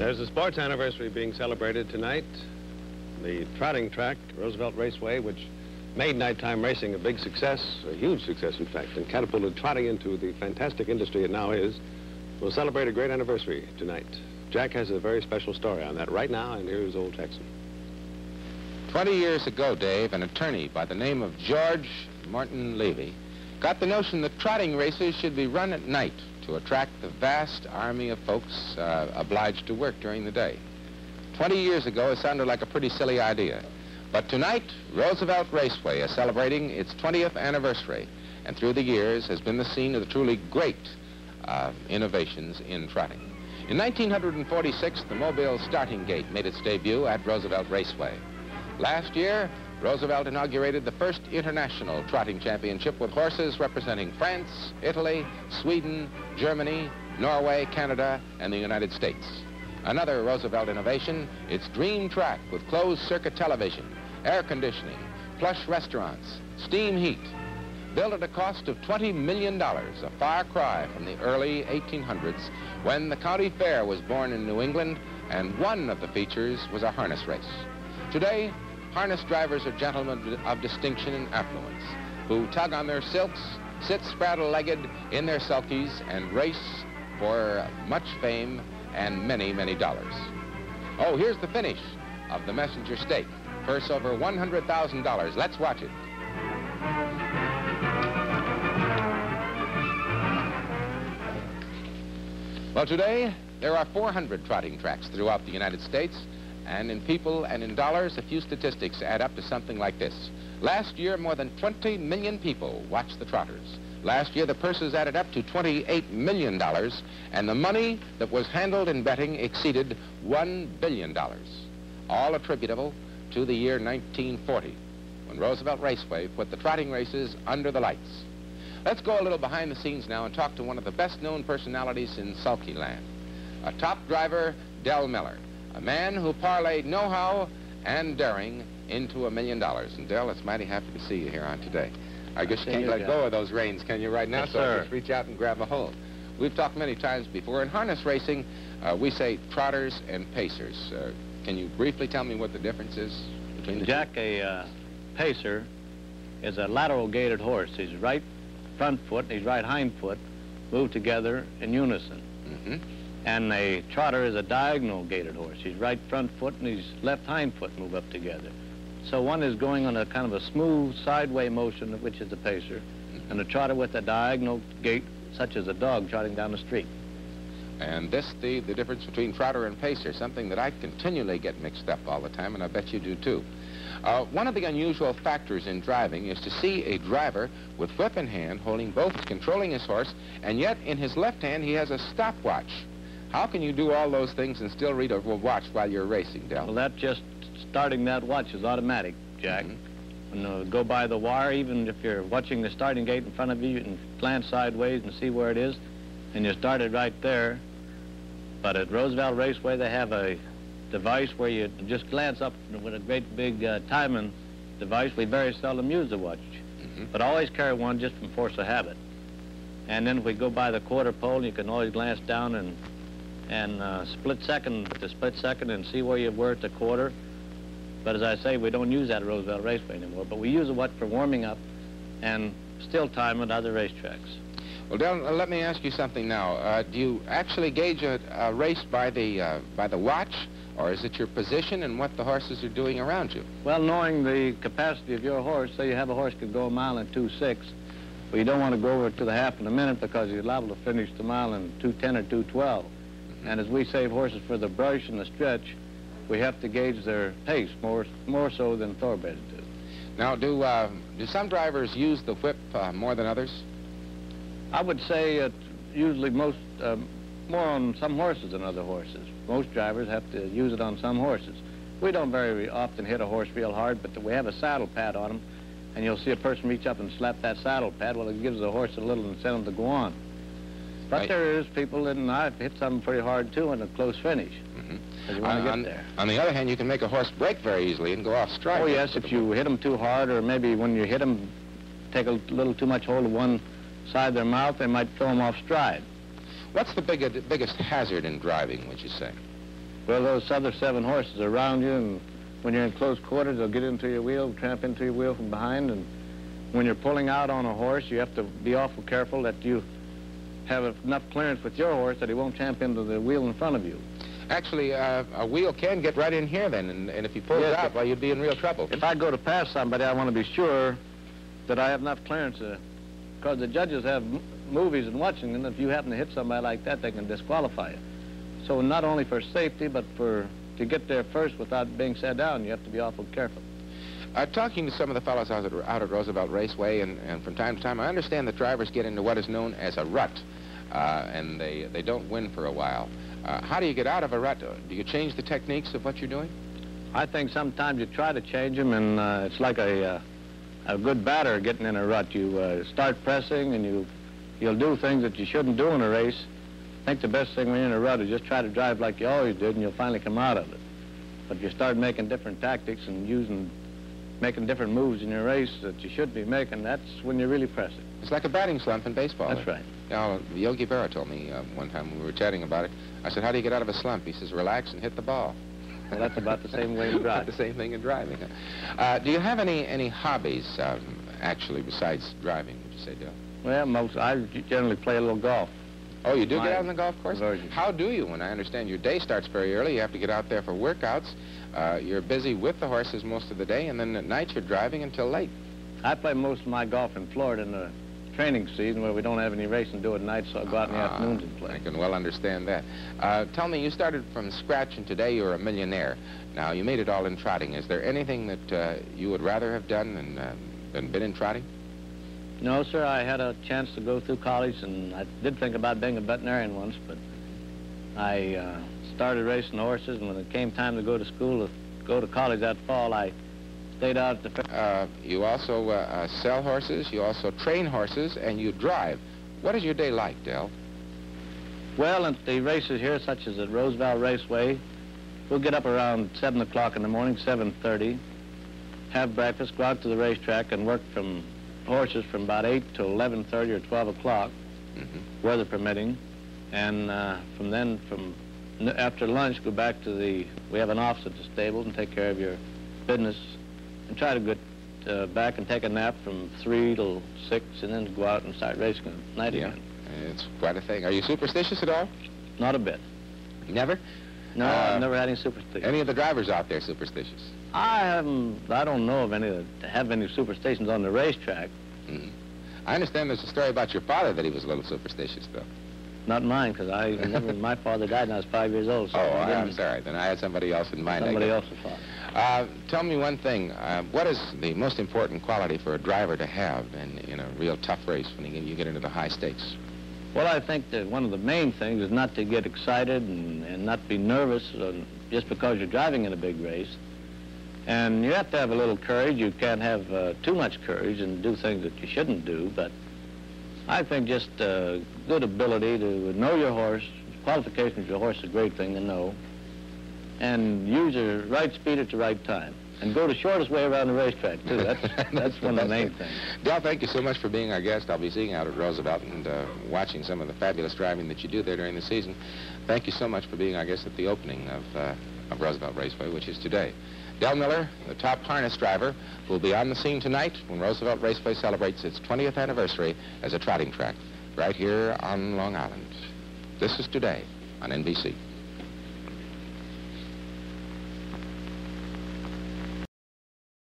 There's a sports anniversary being celebrated tonight. The trotting track, Roosevelt Raceway, which made nighttime racing a big success, a huge success, in fact, and catapulted trotting into the fantastic industry it now is, will celebrate a great anniversary tonight. Jack has a very special story on that right now, and here's old Jackson. 20 years ago, Dave, an attorney by the name of George Morton Levy got the notion that trotting races should be run at night to attract the vast army of folks uh, obliged to work during the day. 20 years ago, it sounded like a pretty silly idea. But tonight, Roosevelt Raceway is celebrating its 20th anniversary, and through the years has been the scene of the truly great uh, innovations in trotting. In 1946, the Mobile Starting Gate made its debut at Roosevelt Raceway. Last year, Roosevelt inaugurated the first international trotting championship with horses representing France, Italy, Sweden, Germany, Norway, Canada, and the United States. Another Roosevelt innovation, its dream track with closed circuit television, air conditioning, plush restaurants, steam heat. Built at a cost of $20 million, a far cry from the early 1800s when the county fair was born in New England and one of the features was a harness race. Today, harness drivers are gentlemen of distinction and affluence who tug on their silks, sit spraddle-legged in their sulkies, and race for much fame and many, many dollars. Oh, here's the finish of the Messenger Stake. Purse over $100,000. Let's watch it. Well, today, there are 400 trotting tracks throughout the United States, and in people and in dollars, a few statistics add up to something like this. Last year, more than 20 million people watched the trotters. Last year, the purses added up to $28 million, and the money that was handled in betting exceeded $1 billion, all attributable to the year 1940, when Roosevelt Raceway put the trotting races under the lights. Let's go a little behind the scenes now and talk to one of the best-known personalities in sulky land, a top driver, Del Miller, a man who parlayed know-how and daring into a million dollars. And Del, it's mighty happy to see you here on today. I guess you can't let go of those reins, can you, right now? Yes, so sir. just reach out and grab a hold. We've talked many times before. In harness racing, uh, we say trotters and pacers. Uh, can you briefly tell me what the difference is between the Jack, a uh, pacer, is a lateral gaited horse. His right front foot and his right hind foot move together in unison. two? hmm And a trotter is a diagonal gaited horse. His right front foot and his left hind foot move up together. So one is going on a kind of a smooth sideway motion, which is the pacer, and a trotter with a diagonal gait, such as a dog trotting down the street. And this, the, the difference between trotter and pacer, something that I continually get mixed up all the time, and I bet you do too. Uh, one of the unusual factors in driving is to see a driver with whip in hand holding both, controlling his horse, and yet in his left hand he has a stopwatch. How can you do all those things and still read a watch while you're racing, Del? Well, that just starting that watch is automatic, Jack. Mhm. When uh, go by the wire, even if you're watching the starting gate in front of you, you can glance sideways and see where it is, and you started right there. But at Roosevelt Raceway, they have a device where you just glance up with a great big uh, timing device. We very seldom use the watch, Mhm. but always carry one just from force of habit. And then if we go by the quarter pole, you can always glance down and and uh, split second to split second and see where you were at the quarter. But as I say, we don't use that at Roosevelt Raceway anymore. But we use a watch for warming up and still time at other racetracks. Well, Del, uh, let me ask you something now. Uh, do you actually gauge a, a race by the uh, by the watch, or is it your position and what the horses are doing around you? Well, knowing the capacity of your horse, say you have a horse could go a mile in 2.6, but you don't want to go over to the half in a minute because you're liable to finish the mile in 2.10 or 2.12. And as we save horses for the brush and the stretch, we have to gauge their pace more more so than thoroughbreds do. Now, do uh, do some drivers use the whip uh, more than others? I would say it usually most um, more on some horses than other horses. Most drivers have to use it on some horses. We don't very often hit a horse real hard, but we have a saddle pad on them, and you'll see a person reach up and slap that saddle pad. Well, it gives the horse a little incentive to go on. But Right. there is people, and I've hit some pretty hard too in a close finish. Mhm. 'cause you want to get on, there. on the other hand, you can make a horse break very easily and go off stride. Oh yes, if you hit them too hard, or maybe when you hit them, take a little too much hold of one side of their mouth, they might throw them off stride. What's the big, biggest hazard in driving, would you say? Well, those other seven horses around you, and when you're in close quarters, they'll get into your wheel, tramp into your wheel from behind, and when you're pulling out on a horse, you have to be awful careful that you have enough clearance with your horse that he won't tramp into the wheel in front of you. Actually, uh, a wheel can get right in here then, and, and if he pulls Yes, out, well, you'd be in real trouble. If I go to pass somebody, I want to be sure that I have enough clearance, because the judges have m- movies and watching, and if you happen to hit somebody like that, they can disqualify you. So not only for safety, but for to get there first without being set down, you have to be awful careful. Uh, talking to some of the fellows out at, out at Roosevelt Raceway, and, and from time to time, I understand that drivers get into what is known as a rut, uh, and they, they don't win for a while. Uh, how do you get out of a rut? Do you change the techniques of what you're doing? I think sometimes you try to change them, and uh, it's like a, uh, a good batter getting in a rut. You uh, start pressing, and you, you'll do things that you shouldn't do in a race. I think the best thing when you're in a rut is just try to drive like you always did, and you'll finally come out of it. But you start making different tactics and using, making different moves in your race that you should be making, that's when you're really pressing. It's like a batting slump in baseball. That's right. Now, Yogi Berra told me uh, one time when we were chatting about it, I said, how do you get out of a slump? He says, relax and hit the ball. Well, that's about the same way in drive. the same thing in driving. Uh, do you have any, any hobbies, um, actually, besides driving, would you say, Del? Well, most I generally play a little golf. Oh, you do My get out on the golf course? How do you? When I understand your day starts very early, you have to get out there for workouts. Uh, you're busy with the horses most of the day, and then at night you're driving until late. I play most of my golf in Florida in the training season where we don't have any racing to do at night, so I go out in the Ah, afternoons and play. I can well understand that. Uh, tell me, you started from scratch, and today you're a millionaire. Now, you made it all in trotting. Is there anything that uh, you would rather have done than, uh, than been in trotting? No, sir. I had a chance to go through college, and I did think about being a veterinarian once, but I uh, started racing horses, and when it came time to go to school, to go to college that fall, I stayed out at the fair. Uh, you also uh, uh, sell horses, you also train horses, and you drive. What is your day like, Del? Well, at the races here, such as at Roosevelt Raceway, we'll get up around 7 o'clock in the morning, 7.30, have breakfast, go out to the racetrack, and work from horses from about 8 to 11.30 or 12 o'clock. hmm weather permitting. And uh, from then, from n- after lunch, go back to the, we have an office at the stable and take care of your business and try to get uh, back and take a nap from 3 till 6 and then go out and start racing at night Yeah. again. It's quite a thing. Are you superstitious at all? Not a bit. Never? No, Uh, I've never had any superstitions. Any of the drivers out there superstitious? I haven't, I don't know of any that have any superstitions on the racetrack. Mhm. I understand there's a story about your father that he was a little superstitious, though. Not mine, because I never, my father died when I was five years old. So oh, I am sorry. Then I had somebody else in mind. Somebody else's father. Uh, tell me one thing. Uh, what is the most important quality for a driver to have in, in a real tough race when you, you get into the high stakes? Well, I think that one of the main things is not to get excited and, and not be nervous uh, just because you're driving in a big race. And you have to have a little courage. You can't have uh, too much courage and do things that you shouldn't do. But I think just uh, good ability to know your horse. Qualifications of your horse is a great thing to know. And use the right speed at the right time. And go the shortest way around the racetrack, too. That's, that's one of the main things. Del, thank you so much for being our guest. I'll be seeing out at Roosevelt and uh, watching some of the fabulous driving that you do there during the season. Thank you so much for being our guest at the opening of, uh, of Roosevelt Raceway, which is today. Del Miller, the top harness driver, will be on the scene tonight when Roosevelt Raceway celebrates its 20th anniversary as a trotting track right here on Long Island. This is Today on NBC.